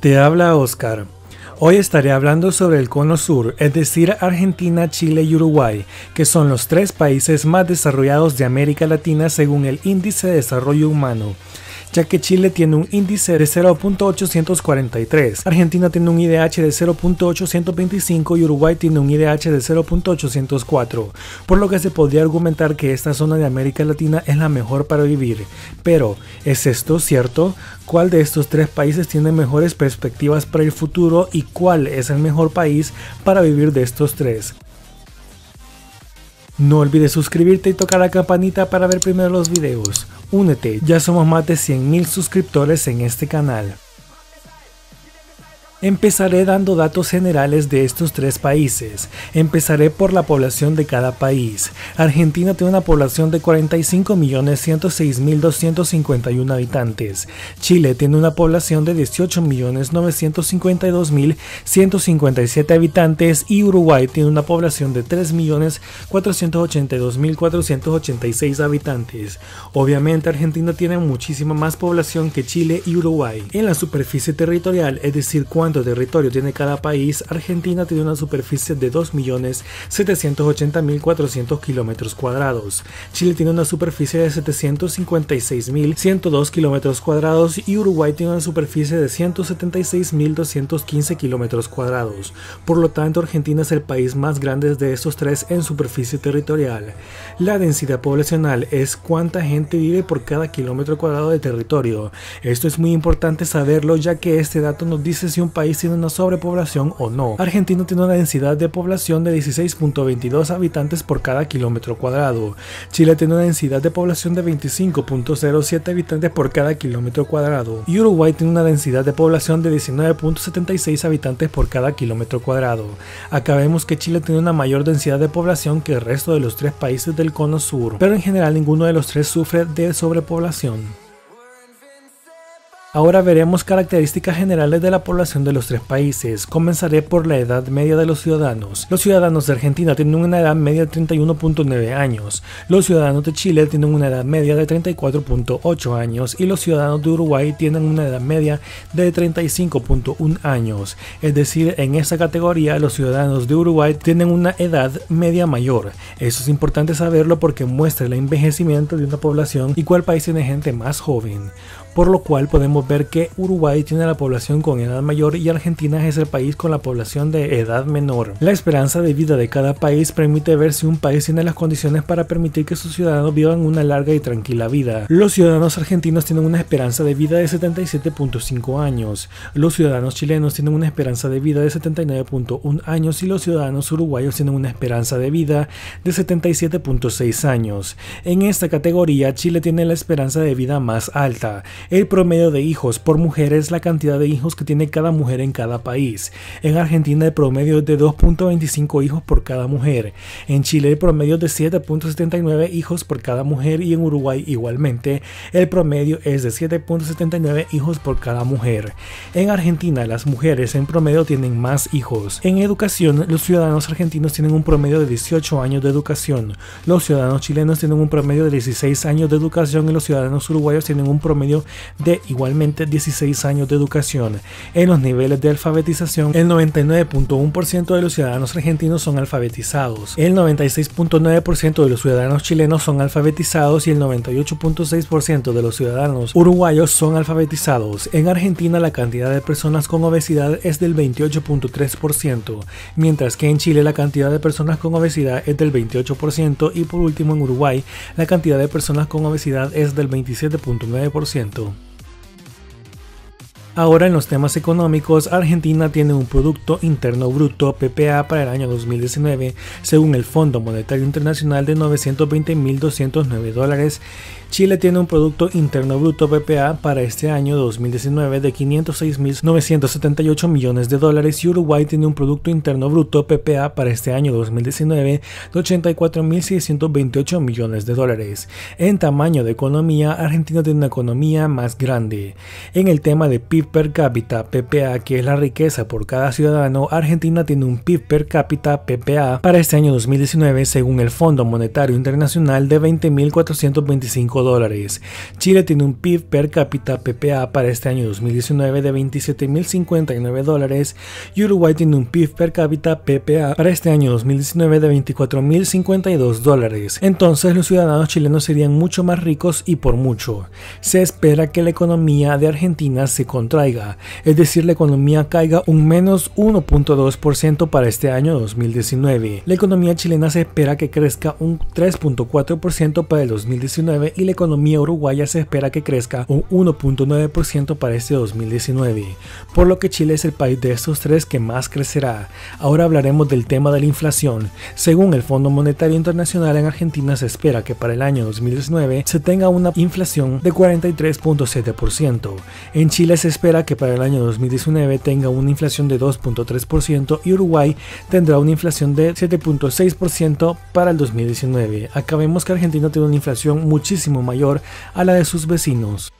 Te habla Oscar. Hoy estaré hablando sobre el Cono Sur, es decir, Argentina, Chile y Uruguay, que son los tres países más desarrollados de América Latina según el Índice de Desarrollo Humano ya que Chile tiene un índice de 0.843, Argentina tiene un IDH de 0.825 y Uruguay tiene un IDH de 0.804, por lo que se podría argumentar que esta zona de América Latina es la mejor para vivir. Pero, ¿es esto cierto? ¿Cuál de estos tres países tiene mejores perspectivas para el futuro y cuál es el mejor país para vivir de estos tres? No olvides suscribirte y tocar la campanita para ver primero los videos. Únete, ya somos más de 100.000 suscriptores en este canal. Empezaré dando datos generales de estos tres países. Empezaré por la población de cada país. Argentina tiene una población de 45.106.251 habitantes. Chile tiene una población de 18.952.157 habitantes y Uruguay tiene una población de 3.482.486 habitantes. Obviamente Argentina tiene muchísima más población que Chile y Uruguay. En la superficie territorial, es decir, cuánto territorio tiene cada país, Argentina tiene una superficie de 2.780.400 kilómetros cuadrados. Chile tiene una superficie de 756.102 kilómetros cuadrados y Uruguay tiene una superficie de 176.215 kilómetros cuadrados. Por lo tanto, Argentina es el país más grande de estos tres en superficie territorial. La densidad poblacional es cuánta gente vive por cada kilómetro cuadrado de territorio. Esto es muy importante saberlo ya que este dato nos dice si un país tiene una sobrepoblación o no. Argentina tiene una densidad de población de 16.22 habitantes por cada kilómetro cuadrado. Chile tiene una densidad de población de 25.07 habitantes por cada kilómetro cuadrado. Y Uruguay tiene una densidad de población de 19.76 habitantes por cada kilómetro cuadrado. Acá vemos que Chile tiene una mayor densidad de población que el resto de los tres países del cono sur, pero en general ninguno de los tres sufre de sobrepoblación. Ahora veremos características generales de la población de los tres países. Comenzaré por la edad media de los ciudadanos. Los ciudadanos de Argentina tienen una edad media de 31.9 años. Los ciudadanos de Chile tienen una edad media de 34.8 años y los ciudadanos de Uruguay tienen una edad media de 35.1 años. Es decir, en esta categoría los ciudadanos de Uruguay tienen una edad media mayor. Eso es importante saberlo porque muestra el envejecimiento de una población y cuál país tiene gente más joven por lo cual podemos ver que Uruguay tiene la población con edad mayor y Argentina es el país con la población de edad menor. La esperanza de vida de cada país permite ver si un país tiene las condiciones para permitir que sus ciudadanos vivan una larga y tranquila vida. Los ciudadanos argentinos tienen una esperanza de vida de 77.5 años, los ciudadanos chilenos tienen una esperanza de vida de 79.1 años y los ciudadanos uruguayos tienen una esperanza de vida de 77.6 años. En esta categoría Chile tiene la esperanza de vida más alta, el promedio de hijos por mujer es la cantidad de hijos que tiene cada mujer en cada país. En Argentina el promedio es de 2.25 hijos por cada mujer. En Chile el promedio es de 7.79 hijos por cada mujer y en Uruguay igualmente el promedio es de 7.79 hijos por cada mujer. En Argentina las mujeres en promedio tienen más hijos. En educación los ciudadanos argentinos tienen un promedio de 18 años de educación. Los ciudadanos chilenos tienen un promedio de 16 años de educación y los ciudadanos uruguayos tienen un promedio de igualmente 16 años de educación. En los niveles de alfabetización, el 99.1% de los ciudadanos argentinos son alfabetizados, el 96.9% de los ciudadanos chilenos son alfabetizados y el 98.6% de los ciudadanos uruguayos son alfabetizados. En Argentina la cantidad de personas con obesidad es del 28.3%, mientras que en Chile la cantidad de personas con obesidad es del 28% y por último en Uruguay la cantidad de personas con obesidad es del 27.9% momento. Ahora en los temas económicos, Argentina tiene un Producto Interno Bruto PPA para el año 2019, según el Fondo Monetario Internacional de 920.209 dólares Chile tiene un Producto Interno Bruto PPA para este año 2019 de 506.978 millones de dólares y Uruguay tiene un Producto Interno Bruto PPA para este año 2019 de 84.628 millones de dólares. En tamaño de economía, Argentina tiene una economía más grande. En el tema de PIB Per cápita PPA, que es la riqueza por cada ciudadano, Argentina tiene un PIB per cápita PPA para este año 2019 según el Fondo Monetario Internacional de 20.425 dólares. Chile tiene un PIB per cápita PPA para este año 2019 de 27.059 dólares y Uruguay tiene un PIB per cápita PPA para este año 2019 de 24.052 dólares. Entonces los ciudadanos chilenos serían mucho más ricos y por mucho. Se espera que la economía de Argentina se contraiga, es decir, la economía caiga un menos 1.2% para este año 2019. La economía chilena se espera que crezca un 3.4% para el 2019 y la economía uruguaya se espera que crezca un 1.9% para este 2019, por lo que Chile es el país de estos tres que más crecerá. Ahora hablaremos del tema de la inflación. Según el Fondo Monetario Internacional en Argentina se espera que para el año 2019 se tenga una inflación de 43.7%. En Chile se espera que para el año 2019 tenga una inflación de 2.3% y Uruguay tendrá una inflación de 7.6% para el 2019. Acá vemos que Argentina tiene una inflación muchísimo mayor a la de sus vecinos.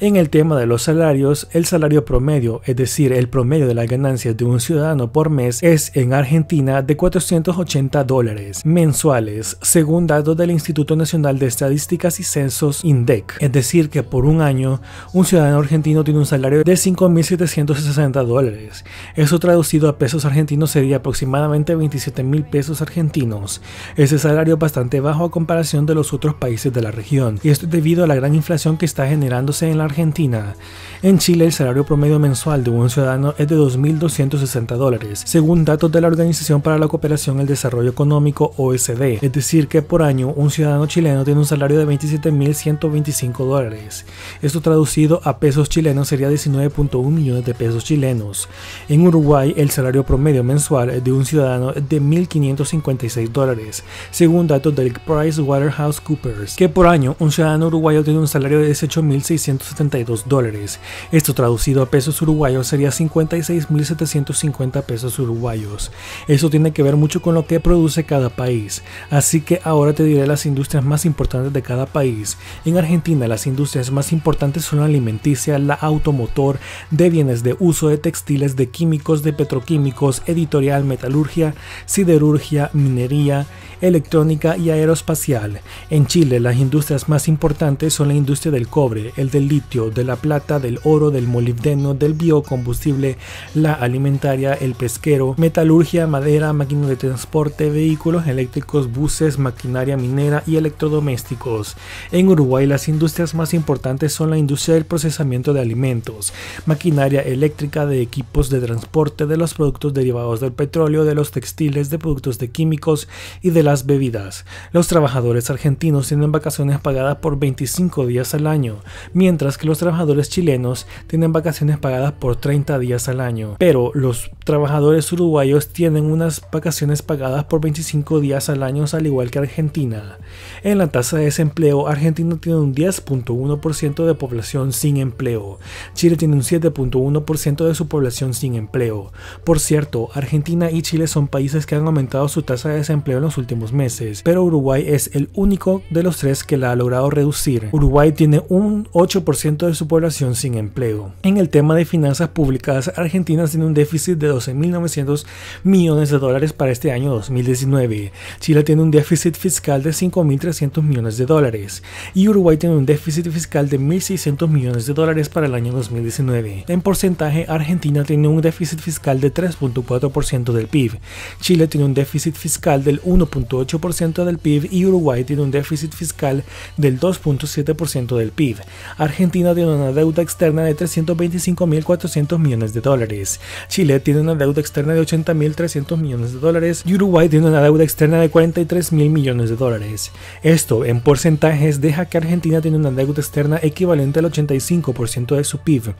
En el tema de los salarios, el salario promedio, es decir, el promedio de las ganancias de un ciudadano por mes, es en Argentina de 480 dólares mensuales, según datos del Instituto Nacional de Estadísticas y Censos INDEC. Es decir, que por un año, un ciudadano argentino tiene un salario de 5.760 dólares. Eso traducido a pesos argentinos sería aproximadamente 27 mil pesos argentinos. Ese salario bastante bajo a comparación de los otros países de la región, y esto es debido a la gran inflación que está generándose en la Argentina. En Chile el salario promedio mensual de un ciudadano es de 2.260 dólares, según datos de la Organización para la Cooperación y el Desarrollo Económico OSD, es decir que por año un ciudadano chileno tiene un salario de 27.125 dólares. Esto traducido a pesos chilenos sería 19.1 millones de pesos chilenos. En Uruguay el salario promedio mensual de un ciudadano es de 1.556 dólares, según datos del PricewaterhouseCoopers, que por año un ciudadano uruguayo tiene un salario de 18.672 dólares. Esto traducido a pesos uruguayos sería 56.750 pesos uruguayos. Eso tiene que ver mucho con lo que produce cada país. Así que ahora te diré las industrias más importantes de cada país. En Argentina las industrias más importantes son la alimenticia, la automotor, de bienes de uso, de textiles, de químicos, de petroquímicos, editorial, metalurgia, siderurgia, minería, electrónica y aeroespacial. En Chile las industrias más importantes son la industria del cobre, el del litio, de la plata, del oro, del molibdeno, del biocombustible, la alimentaria, el pesquero, metalurgia, madera, máquinas de transporte, vehículos eléctricos, buses, maquinaria minera y electrodomésticos. En Uruguay las industrias más importantes son la industria del procesamiento de alimentos, maquinaria eléctrica de equipos de transporte, de los productos derivados del petróleo, de los textiles, de productos de químicos y de las bebidas. Los trabajadores argentinos tienen vacaciones pagadas por 25 días al año, mientras que los trabajadores chilenos tienen vacaciones pagadas por 30 días al año. Pero los trabajadores uruguayos tienen unas vacaciones pagadas por 25 días al año al igual que Argentina. En la tasa de desempleo, Argentina tiene un 10.1% de población sin empleo. Chile tiene un 7.1% de su población sin empleo. Por cierto, Argentina y Chile son países que han aumentado su tasa de desempleo en los últimos meses, pero Uruguay es el único de los tres que la ha logrado reducir. Uruguay tiene un 8% de su población sin empleo. En el tema de finanzas públicas, Argentina tiene un déficit de 12.900 millones de dólares para este año 2019. Chile tiene un déficit fiscal de 5.300 millones de dólares y Uruguay tiene un déficit fiscal de 1.600 millones de dólares para el año 2019. En porcentaje, Argentina tiene un déficit fiscal de 3.4% del PIB. Chile tiene un déficit fiscal del 1. 8% del PIB y Uruguay tiene un déficit fiscal del 2.7% del PIB. Argentina tiene una deuda externa de 325.400 millones de dólares. Chile tiene una deuda externa de 80.300 millones de dólares y Uruguay tiene una deuda externa de 43.000 millones de dólares. Esto en porcentajes deja que Argentina tiene una deuda externa equivalente al 85% de su PIB.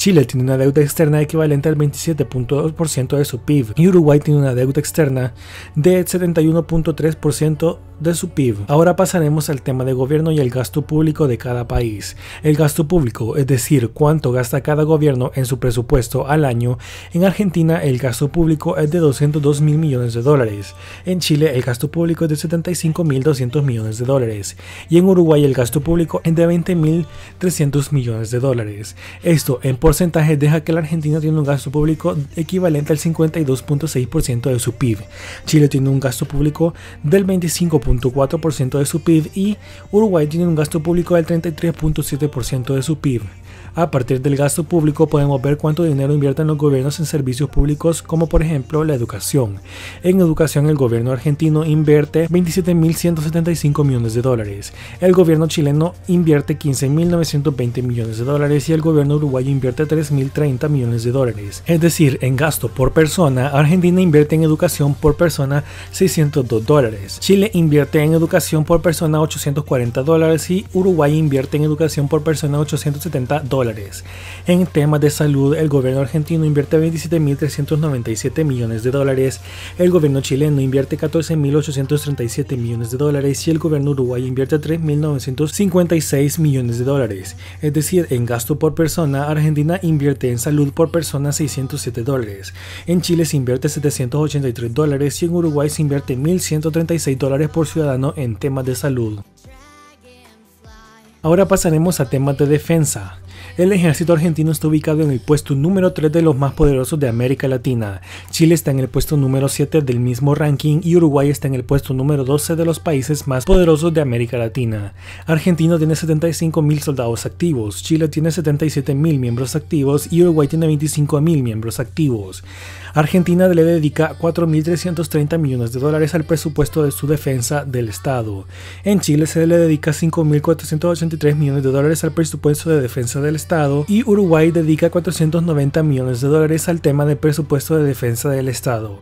Chile tiene una deuda externa equivalente al 27.2% de su PIB y Uruguay tiene una deuda externa de 71.3% de su PIB. Ahora pasaremos al tema de gobierno y el gasto público de cada país. El gasto público, es decir, cuánto gasta cada gobierno en su presupuesto al año, en Argentina el gasto público es de 202 mil millones de dólares, en Chile el gasto público es de 75 mil 200 millones de dólares y en Uruguay el gasto público es de 20 mil 300 millones de dólares. Esto en porcentaje deja que la Argentina tiene un gasto público equivalente al 52.6% de su PIB, Chile tiene un gasto público del 25.4% de su PIB y Uruguay tiene un gasto público del 33.7% de su PIB. A partir del gasto público podemos ver cuánto dinero invierten los gobiernos en servicios públicos como por ejemplo la educación. En educación el gobierno argentino invierte 27.175 millones de dólares, el gobierno chileno invierte 15.920 millones de dólares y el gobierno uruguayo invierte 3.030 millones de dólares. Es decir, en gasto por persona, Argentina invierte en educación por persona 602 dólares, Chile invierte en educación por persona 840 dólares y Uruguay invierte en educación por persona 870 dólares en temas de salud, el gobierno argentino invierte 27.397 millones de dólares, el gobierno chileno invierte 14.837 millones de dólares y el gobierno uruguayo invierte 3.956 millones de dólares. Es decir, en gasto por persona, Argentina invierte en salud por persona 607 dólares, en Chile se invierte 783 dólares y en Uruguay se invierte 1.136 dólares por ciudadano en temas de salud. Ahora pasaremos a temas de defensa. El ejército argentino está ubicado en el puesto número 3 de los más poderosos de América Latina. Chile está en el puesto número 7 del mismo ranking y Uruguay está en el puesto número 12 de los países más poderosos de América Latina. Argentina tiene 75.000 soldados activos, Chile tiene 77.000 miembros activos y Uruguay tiene 25.000 miembros activos. Argentina le dedica 4.330 millones de dólares al presupuesto de su defensa del Estado. En Chile se le dedica 5.483 millones de dólares al presupuesto de defensa del Estado y Uruguay dedica 490 millones de dólares al tema del presupuesto de defensa del Estado.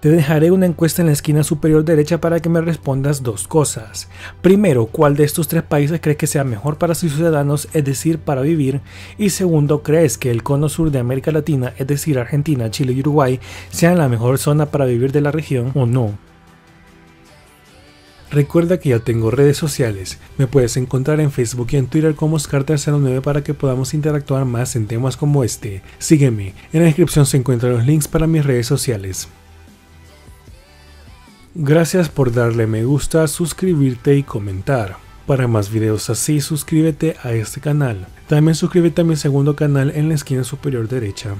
Te dejaré una encuesta en la esquina superior derecha para que me respondas dos cosas. Primero, ¿cuál de estos tres países crees que sea mejor para sus ciudadanos, es decir, para vivir? Y segundo, ¿crees que el cono sur de América Latina, es decir, Argentina, Chile y Uruguay, sean la mejor zona para vivir de la región o no? Recuerda que ya tengo redes sociales. Me puedes encontrar en Facebook y en Twitter como Oscar09 para que podamos interactuar más en temas como este. Sígueme. En la descripción se encuentran los links para mis redes sociales. Gracias por darle me gusta, suscribirte y comentar. Para más videos así, suscríbete a este canal. También suscríbete a mi segundo canal en la esquina superior derecha.